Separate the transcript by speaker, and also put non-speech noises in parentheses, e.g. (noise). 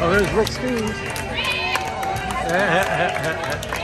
Speaker 1: Oh, There's Rick Steves. (laughs)